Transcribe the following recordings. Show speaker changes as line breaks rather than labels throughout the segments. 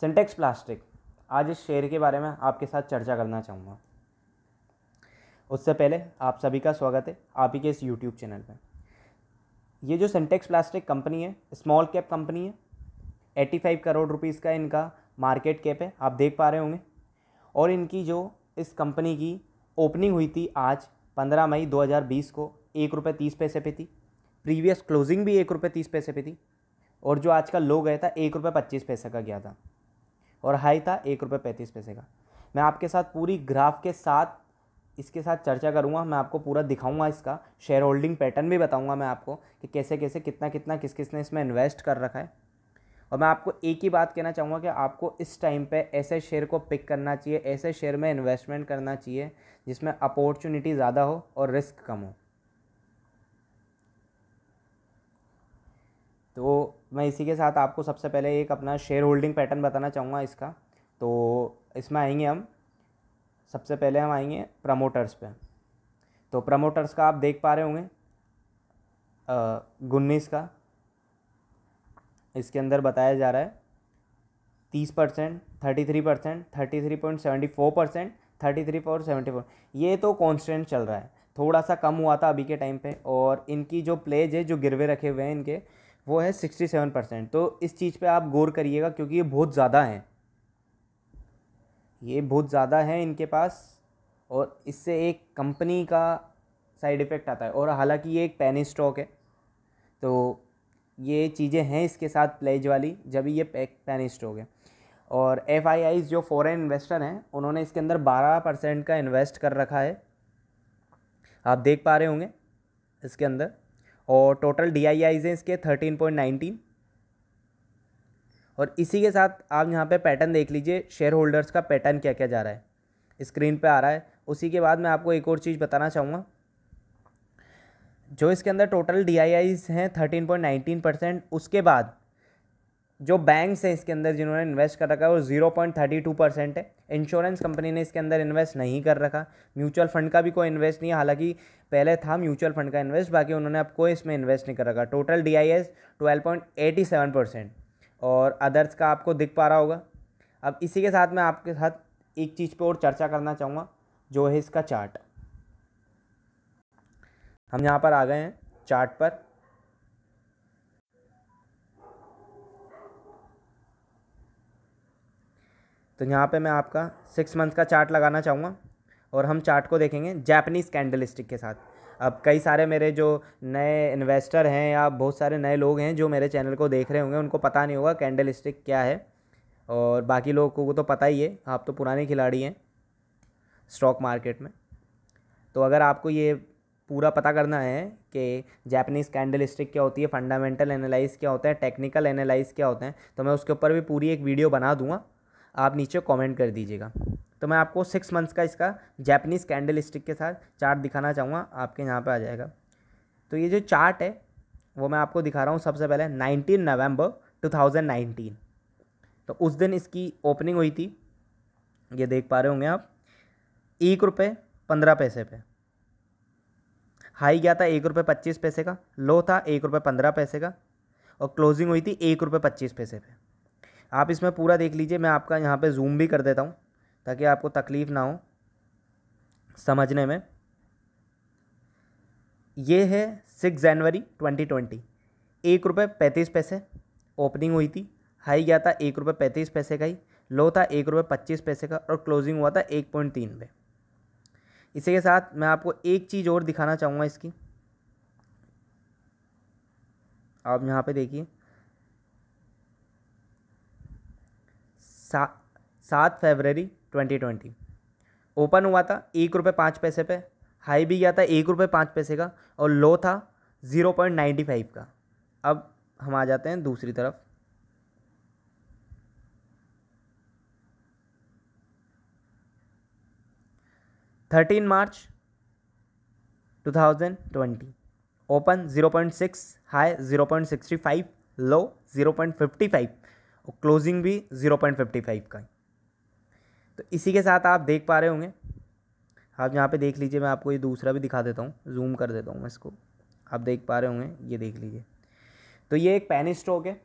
Syntax plastic. आज इस share के बारे में आपके साथ चर्चा करना चाहूँगा। उससे पहले आप सभी का स्वागत है आप ही के इस यूट्यूब चैनल पर ये जो सिंटेक्स प्लास्टिक कंपनी है, स्मॉल कैप कंपनी है एट्टी फाइव करोड़ रुपीज़ का इनका मार्केट कैप है, आप देख पा रहे होंगे। और इनकी जो इस कंपनी की ओपनिंग हुई थी आज, पंद्रह मई 2020 को, एक रुपये तीस पैसे पे थी। प्रीवियस क्लोजिंग भी एक रुपये तीस पैसे पे थी। और जो आज का लो गया था, एक रुपये पच्चीस पैसे का गया था। और हाई था एक रुपये पैंतीस पैसे का। मैं आपके साथ पूरी ग्राफ के साथ इसके साथ चर्चा करूँगा, मैं आपको पूरा दिखाऊँगा इसका। शेयर होल्डिंग पैटर्न भी बताऊँगा मैं आपको कि कैसे कैसे, कितना कितना, किस किस ने इसमें इन्वेस्ट कर रखा है। और मैं आपको एक ही बात कहना चाहूँगा कि आपको इस टाइम पे ऐसे शेयर को पिक करना चाहिए, ऐसे शेयर में इन्वेस्टमेंट करना चाहिए जिसमें अपॉर्चुनिटी ज़्यादा हो और रिस्क कम हो तो मैं इसी के साथ आपको सबसे पहले एक अपना शेयर होल्डिंग पैटर्न बताना चाहूँगा इसका। तो इसमें आएँगे हम। सबसे पहले हम आएँगे प्रमोटर्स पे। तो प्रमोटर्स का आप देख पा रहे होंगे। गुन्नीस का। इसके अंदर बताया जा रहा है। तीस percent thirty three percent thirty three point seventy four percent thirty three point seventy four ये तो कॉन्स्टेंट चल रहा है। थोड़ा सा कम हुआ था अभी के टाइम पे और इनकी जो प्लेज है, जो गिरवे रखे हुए हैं इनके वो है सिक्सटी सेवन परसेंट तो इस चीज़ पे आप गौर करिएगा क्योंकि ये बहुत ज़्यादा हैं। ये बहुत ज़्यादा है इनके पास और इससे एक कंपनी का साइड इफ़ेक्ट आता है और हालाँकि ये एक पैनी स्टॉक है। तो ये चीज़ें हैं इसके साथ प्लेज वाली, जब ये पैनी स्टॉक है। और एफ़ आई जो फॉरेन इन्वेस्टर हैं, उन्होंने इसके अंदर बारह परसेंट का इन्वेस्ट कर रखा है। आप देख पा रहे होंगे इसके अंदर। और टोटल डी आई आईज हैं इसके थर्टीन पॉइंट नाइनटीन और इसी के साथ आप यहाँ पे पैटर्न देख लीजिए शेयर होल्डर्स का पैटर्न क्या क्या जा रहा है। स्क्रीन पे आ रहा है। उसी के बाद मैं आपको एक और चीज़ बताना चाहूँगा। जो इसके अंदर टोटल डी आई आईज हैं थर्टीन पॉइंट नाइनटीन परसेंट उसके बाद जो बैंक्स हैं इसके अंदर जिन्होंने इन्वेस्ट कर रखा है, वो zero point thirty two percent है। इंश्योरेंस कंपनी ने इसके अंदर इन्वेस्ट नहीं कर रखा। म्यूचुअल फंड का भी कोई इन्वेस्ट नहीं है। हालाँकि पहले था म्यूचुअल फंड का इन्वेस्ट बाकी उन्होंने अब कोई इसमें इन्वेस्ट नहीं कर रखा। Total D I S twelve point eighty seven percent और अदर्स का आपको दिख पा रहा होगा। अब इसी के साथ मैं आपके साथ एक चीज़ पे और चर्चा करना चाहूँगा, जो है इसका चार्ट हम यहाँ पर आ गए हैं चार्ट पर। तो यहाँ पे मैं आपका सिक्स मंथ का चार्ट लगाना चाहूँगा और हम चार्ट को देखेंगे जैपनीज़ कैंडल स्टिक के साथ। अब कई सारे मेरे जो नए इन्वेस्टर हैं या बहुत सारे नए लोग हैं जो मेरे चैनल को देख रहे होंगे, उनको पता नहीं होगा कैंडल स्टिक क्या है। और बाकी लोगों को तो पता ही है, आप तो पुराने खिलाड़ी हैं स्टॉक मार्केट में। तो अगर आपको ये पूरा पता करना है कि जैपनीज़ कैंडल स्टिक क्या होती है फंडामेंटल एनालाइज क्या होता है टेक्निकल एनालाइज क्या होते हैं तो मैं उसके ऊपर भी पूरी एक वीडियो बना दूँगा। आप नीचे कमेंट कर दीजिएगा। तो मैं आपको सिक्स मंथ्स का इसका जैपनीज़ कैंडल स्टिक के साथ चार्ट दिखाना चाहूँगा, आपके यहाँ पे आ जाएगा। तो ये जो चार्ट है, वो मैं आपको दिखा रहा हूँ सबसे पहले नाइनटीन नवंबर टू तो उस दिन इसकी ओपनिंग हुई थी। ये देख पा रहे होंगे आप, एक रुपये पंद्रह पैसे पे। हाई गया था एक रुपये पच्चीस पैसे का लो था एक रुपये पंद्रह पैसे का और क्लोजिंग हुई थी एक रुपये पच्चीस पैसे पे। आप इसमें पूरा देख लीजिए, मैं आपका यहाँ पे जूम भी कर देता हूँ, ताकि आपको तकलीफ़ ना हो समझने में। ये है सिक्स जनवरी ट्वेंटी ट्वेंटी। एक रुपये पैंतीस पैसे, ओपनिंग हुई थी, हाई गया था एक रुपये पैंतीस पैसे का ही, लो था एक रुपये पच्चीस पैसे का, और क्लोजिंग हुआ था एक पॉइंट तीन पे। इसी के साथ मैं आपको एक चीज़ और दिखाना चाहूँगा इसकी। आप यहाँ पे देखिए। सात फरवरी ट्वेंटी ट्वेंटी। ओपन हुआ था एक रुपये पाँच पैसे पे, हाई भी गया था एक रुपये पाँच पैसे का और लो था ज़ीरो पॉइंट नाइन्टी फाइव का। अब हम आ जाते हैं दूसरी तरफ़। Thirteen March two thousand twenty. Open zero point six, high zero point sixty five, low zero point fifty five. और क्लोजिंग भी ज़ीरो पॉइंट फिफ्टी फाइव का है। तो इसी के साथ आप देख पा रहे होंगे। आप यहाँ पे देख लीजिए, मैं आपको ये दूसरा भी दिखा देता हूँ जूम कर देता हूँ मैं इसको। आप देख पा रहे होंगे, ये देख लीजिए। तो ये एक पैनी स्टॉक है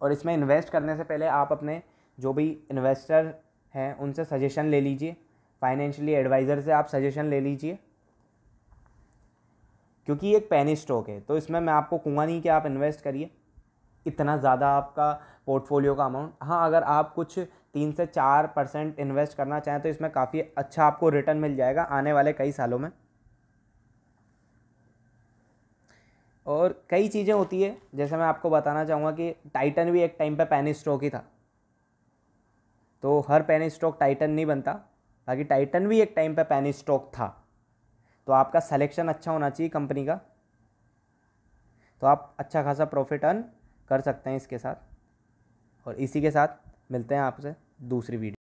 और इसमें इन्वेस्ट करने से पहले आप अपने जो भी इन्वेस्टर हैं, उनसे सजेशन ले लीजिए। फाइनेंशियली एडवाइज़र से आप सजेशन ले लीजिए। क्योंकि ये एक पैनी स्टॉक है तो इसमें मैं आपको कहूँगा नहीं कि आप इन्वेस्ट करिए। इतना ज़्यादा आपका पोर्टफोलियो का अमाउंट हाँ अगर आप कुछ तीन से चार परसेंट इन्वेस्ट करना चाहें तो इसमें काफ़ी अच्छा आपको रिटर्न मिल जाएगा आने वाले कई सालों में। और कई चीज़ें होती है, जैसे मैं आपको बताना चाहूँगा कि टाइटन भी एक टाइम पे पैनी स्ट्रोक ही था। तो हर पैनी स्टॉक टाइटन नहीं बनता, बाकी टाइटन भी एक टाइम पे पैनी स्टॉक था। तो आपका सिलेक्शन अच्छा होना चाहिए कंपनी का। तो आप अच्छा खासा प्रॉफिट अर्न कर सकते हैं इसके साथ। और इसी के साथ मिलते हैं आपसे दूसरी वीडियो।